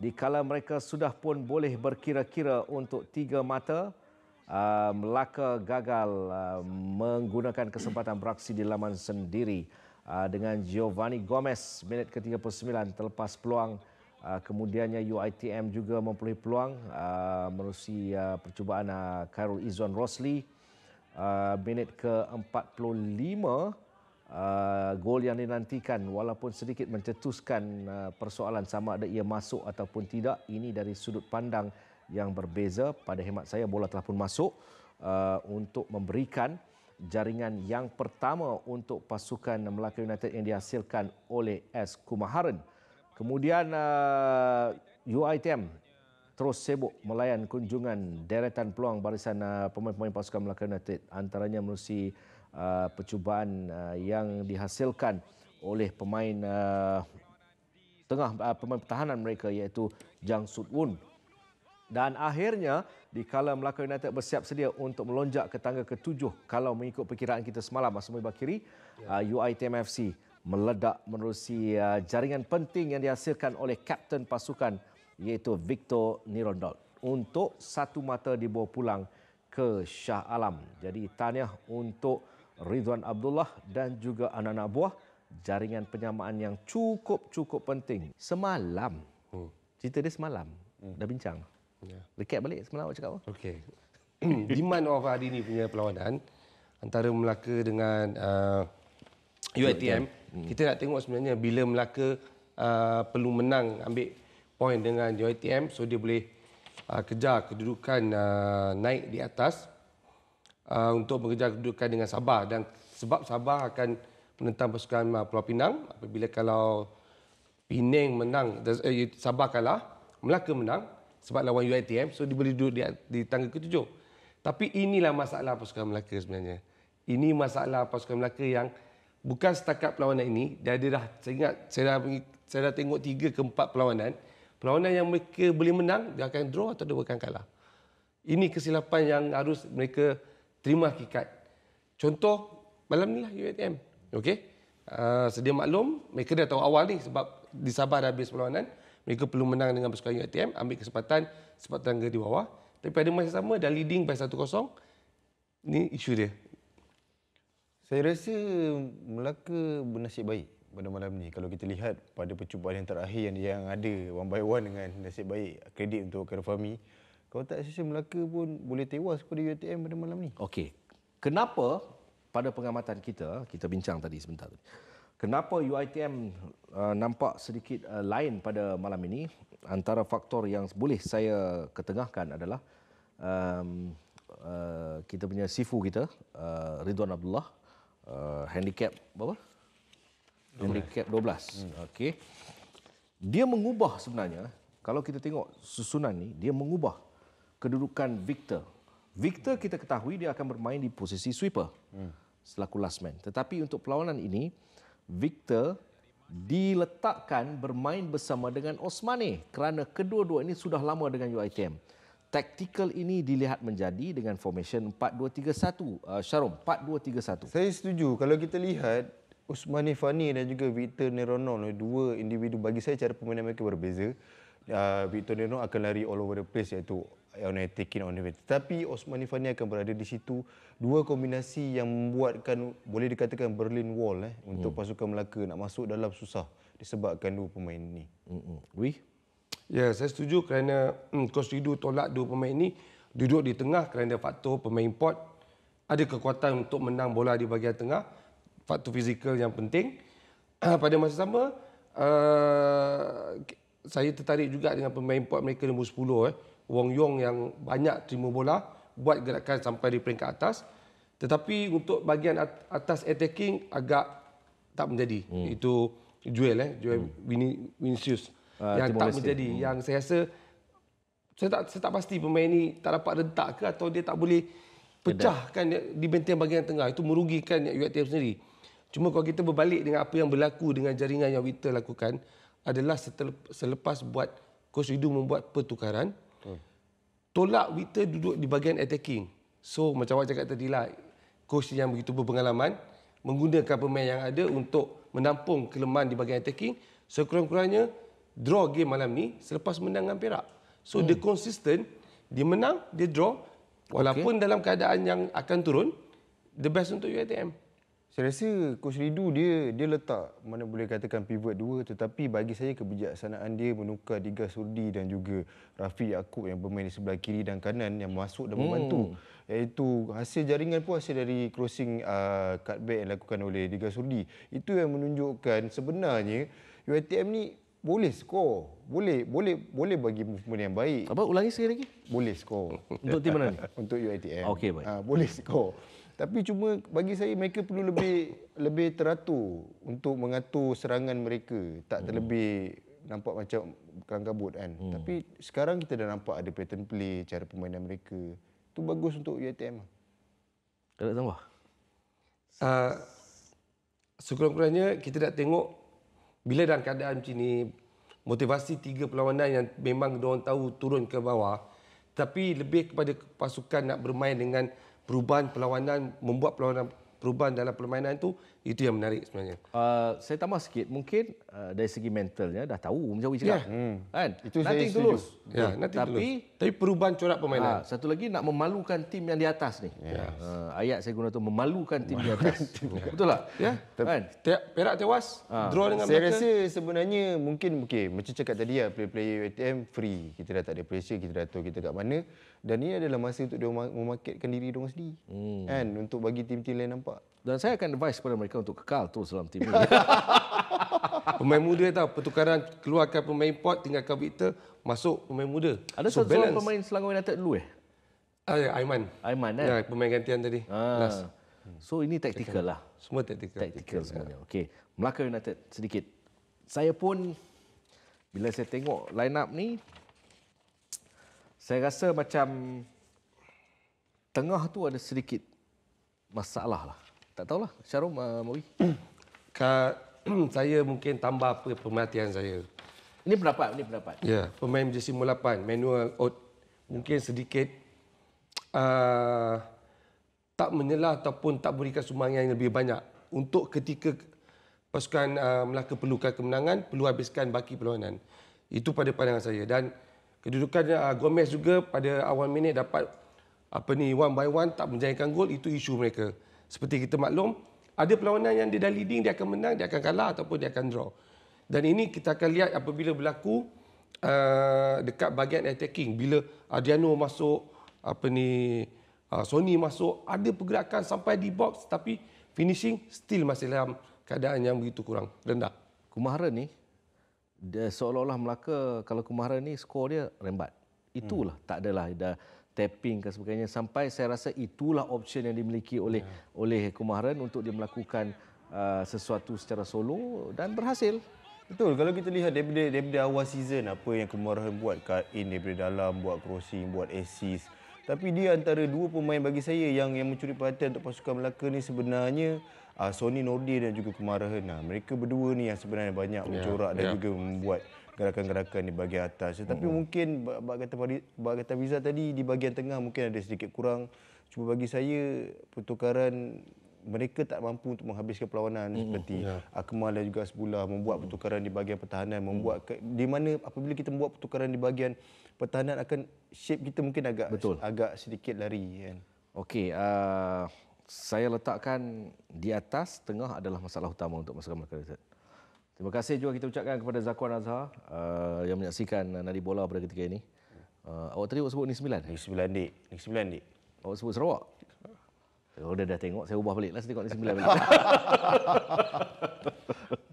di kala mereka sudah pun boleh berkira-kira untuk tiga mata, uh, Melaka gagal uh, menggunakan kesempatan beraksi di laman sendiri uh, dengan Giovanni Gomez minit ke-39 terlepas peluang. Uh, kemudiannya UiTM juga memperoleh peluang uh, menerusi uh, percubaan uh, Khairul Izzuan Rosli uh, minit ke-45 uh, gol yang dinantikan walaupun sedikit mencetuskan uh, persoalan sama ada ia masuk ataupun tidak ini dari sudut pandang yang berbeza pada hemat saya bola telah pun masuk uh, untuk memberikan jaringan yang pertama untuk pasukan Melaka United yang dihasilkan oleh S Kumaharan. Kemudian uh, UiTM terus sibuk melayan kunjungan deretan peluang barisan uh, pemain-pemain pasukan Melaka United antaranya melalui uh, percubaan uh, yang dihasilkan oleh pemain uh, tengah uh, pemain pertahanan mereka iaitu Jang Sut Woon dan akhirnya di kala Melaka United bersiap sedia untuk melonjak ke tangga ketujuh kalau mengikut perkiraan kita semalam Asmui Bakiri ya. uh, UiTM FC meledak menerusi uh, jaringan penting yang dihasilkan oleh kapten pasukan iaitu Victor Nirondol untuk satu mata dibawa pulang ke Shah Alam. Jadi tahniah untuk Ridwan Abdullah dan juga anak-anak buah jaringan penyamaan yang cukup-cukup penting. Semalam, hmm. cerita dia semalam, hmm. dah bincang. Yeah. Recap balik semalam awak cakap apa? Okey. Demand of hari ini punya perlawanan antara Melaka dengan uh, UiTM. Hmm. Kita nak tengok sebenarnya bila Melaka uh, perlu menang ambil poin dengan UiTM so dia boleh uh, kejar kedudukan uh, naik di atas uh, untuk mengejar kedudukan dengan Sabah dan sebab Sabah akan menentang pasukan uh, Pulau Pinang. Apabila kalau Penang menang eh, Sabah kalah Melaka menang sebab lawan UiTM so dia boleh duduk di, di tangga ketujuh. Tapi inilah masalah pasukan Melaka sebenarnya. Ini masalah pasukan Melaka yang bukan setakat perlawanan ini dia ada dah saya ingat saya dah saya dah tengok tiga ke empat perlawanan perlawanan yang mereka boleh menang dia akan draw atau dia akan kalah. Ini kesilapan yang harus mereka terima hakikat. Contoh malam ni lah UiTM okey? Uh, sedia maklum mereka dah tahu awal ni sebab di Sabah dah habis perlawanan. Mereka perlu menang dengan pasukan UiTM ambil kesempatan sebab tangga di bawah. Tapi pada masa sama dah leading by 1-0 ni isu dia. Saya rasa Melaka bernasib baik pada malam ni. Kalau kita lihat pada percubaan yang terakhir yang, yang ada one by one dengan nasib baik kredit untuk Karafami. Kalau tak rasa Melaka pun boleh tewas pada UTM pada malam ni. Okey. Kenapa pada pengamatan kita, kita bincang tadi sebentar tadi. Kenapa UiTM uh, nampak sedikit uh, lain pada malam ini? Antara faktor yang boleh saya ketengahkan adalah um, uh, kita punya sifu kita, uh, Ridwan Abdullah, uh, handicap berapa? 12. Handicap 12. Hmm. Okey. Dia mengubah sebenarnya kalau kita tengok susunan ni dia mengubah kedudukan Victor. Victor kita ketahui dia akan bermain di posisi sweeper hmm. selaku last man. Tetapi untuk perlawanan ini Victor diletakkan bermain bersama dengan Osmane kerana kedua-dua ini sudah lama dengan UiTM tactical ini dilihat menjadi dengan formation 4-2-3-1. Uh, Syarum, 4-2-3-1. Saya setuju. Kalau kita lihat, Usmani Fani dan juga Victor Nerono, dua individu bagi saya cara permainan mereka berbeza. Uh, Victor Nerono akan lari all over the place iaitu on taking on the Tetapi Osmani Fani akan berada di situ. Dua kombinasi yang membuatkan, boleh dikatakan Berlin Wall eh, untuk hmm. pasukan Melaka nak masuk dalam susah disebabkan dua pemain ini. Hmm. Wih? Ya, saya setuju kerana hmm, Coach Ridu tolak dua pemain ini duduk di tengah kerana faktor pemain import ada kekuatan untuk menang bola di bahagian tengah, faktor fizikal yang penting. Pada masa sama, uh, saya tertarik juga dengan pemain import mereka nombor 10 eh, Wong Yong yang banyak terima bola, buat gerakan sampai di peringkat atas. Tetapi untuk bahagian atas attacking agak tak menjadi. Hmm. Itu Joel eh, Joel hmm. Vinicius. Ah, yang tak menjadi hmm. yang saya rasa saya tak saya tak pasti pemain ni tak dapat rentak ke atau dia tak boleh pecahkan di benteng bahagian tengah itu merugikan UiTM sendiri. Cuma kalau kita berbalik dengan apa yang berlaku dengan jaringan yang Victor lakukan adalah selepas buat coach Ridu membuat pertukaran hmm. tolak Victor duduk di bahagian attacking. So macam awak cakap tadi lah coach yang begitu berpengalaman menggunakan pemain yang ada untuk menampung kelemahan di bahagian attacking sekurang-kurangnya draw game malam ni selepas menang dengan Perak. So hmm. dia consistent, dia menang, dia draw walaupun okay. dalam keadaan yang akan turun, the best untuk UiTM. Saya rasa Coach Ridu dia dia letak mana boleh katakan pivot dua tetapi bagi saya kebijaksanaan dia menukar Diga Surdi dan juga Rafi Yaakob yang bermain di sebelah kiri dan kanan yang masuk dan membantu. Hmm. Iaitu hasil jaringan pun hasil dari crossing uh, cutback yang dilakukan oleh Diga Surdi. Itu yang menunjukkan sebenarnya UiTM ni boleh skor. Boleh boleh boleh bagi movement yang baik. Apa ulangi sekali lagi? Boleh skor. Untuk tim mana ni? Untuk UiTM. Okey, baik. Uh, boleh skor. Tapi cuma bagi saya mereka perlu lebih lebih teratur untuk mengatur serangan mereka. Tak terlebih nampak macam kelang kabut kan. Hmm. Tapi sekarang kita dah nampak ada pattern play, cara permainan mereka. Itu bagus untuk UiTM. Ada tambah? Uh, sekurang-kurangnya kita dah tengok bila dalam keadaan macam ni motivasi tiga perlawanan yang memang diorang tahu turun ke bawah tapi lebih kepada pasukan nak bermain dengan perubahan perlawanan, membuat perlawanan perubahan dalam permainan itu, itu yang menarik sebenarnya. Uh, saya tambah sikit, mungkin uh, dari segi mentalnya dah tahu macam Wi cakap. Ya. Hmm. Kan? Itu nanti saya tulus. Ya, nanti Tapi, tulus. Tapi perubahan corak permainan. Uh, satu lagi nak memalukan tim yang di atas ni. Ya. Uh, ayat saya guna tu memalukan tim di atas. Betul tak? Ya. Kan? Te- Perak tewas, draw dengan Saya mereka. rasa sebenarnya mungkin okey macam cakap tadi lah player-player UiTM free. Kita dah tak ada pressure, kita dah tahu kita kat mana dan ini adalah masa untuk dia memarketkan diri dia sendiri. Hmm. Kan untuk bagi tim-tim lain nampak. Dan saya akan advise kepada mereka untuk kekal terus dalam tim ini. Pemain muda tahu pertukaran keluarkan pemain import tinggalkan Victor masuk pemain muda. Ada so, satu orang pemain Selangor United dulu eh? Ah, ya, Aiman. Aiman eh? Ya, pemain gantian tadi. Ah. So ini taktikal lah. Semua taktikal. Taktikal semuanya. Okey. Melaka United sedikit. Saya pun bila saya tengok line up ni saya rasa macam tengah tu ada sedikit masalah lah. Tak tahulah. Syarum, uh, Mawi. Saya mungkin tambah apa pemerhatian saya. Ini pendapat, ini pendapat. Ya, pemain jersey 8, Manuel Ott mungkin sedikit uh, tak menyelah ataupun tak berikan sumbangan yang lebih banyak untuk ketika pasukan uh, Melaka perlukan kemenangan, perlu habiskan baki perlawanan. Itu pada pandangan saya dan kedudukan uh, Gomez juga pada awal minit dapat apa ni one by one tak menjadikan gol itu isu mereka. Seperti kita maklum, ada perlawanan yang dia dah leading dia akan menang, dia akan kalah ataupun dia akan draw. Dan ini kita akan lihat apabila berlaku uh, dekat bahagian attacking bila Adriano masuk apa ni uh, Sony masuk ada pergerakan sampai di box tapi finishing still masih dalam keadaan yang begitu kurang rendah. Kumahara ni seolah-olah Melaka kalau Kumahara ni skor dia rembat. Itulah hmm. tak adalah dah tapping dan sebagainya sampai saya rasa itulah option yang dimiliki oleh ya. oleh Kumaran untuk dia melakukan uh, sesuatu secara solo dan berhasil. Betul. Kalau kita lihat daripada, daripada awal season apa yang Kemarahan buat cut in daripada dalam, buat crossing, buat assist. Tapi dia antara dua pemain bagi saya yang yang mencuri perhatian untuk pasukan Melaka ni sebenarnya uh, Sony Nordi dan juga Kemarahan. Nah, mereka berdua ni yang sebenarnya banyak yeah, mencorak dan yeah. juga membuat gerakan-gerakan di bahagian atas. Tetapi hmm. mungkin bab kata bab kata Fiza tadi di bahagian tengah mungkin ada sedikit kurang. Cuma bagi saya pertukaran mereka tak mampu untuk menghabiskan perlawanan hmm. seperti yeah. Akmal dan juga Sebulah membuat pertukaran di bahagian pertahanan membuat ke, di mana apabila kita membuat pertukaran di bahagian pertahanan akan shape kita mungkin agak Betul. agak sedikit lari kan. Okey, uh, saya letakkan di atas tengah adalah masalah utama untuk masyarakat Melaka Terima kasih juga kita ucapkan kepada Zakwan Azhar uh, yang menyaksikan Nadi Bola pada ketika ini. Uh, awak tadi awak sebut ni sembilan? Ni sembilan, Dik. Ni sembilan, Dik. Awak sebut Sarawak? Oh, dah, dah tengok, saya ubah balik lah. Saya tengok ni sembilan balik.